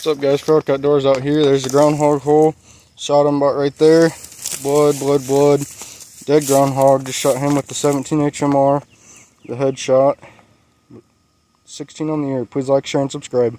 What's up guys, Froelich Outdoors out here. There's the groundhog hole. Shot him about right there. Blood, blood, blood. Dead groundhog. Just shot him with the 17 HMR. The headshot. 16 on the ear. Please like, share, and subscribe.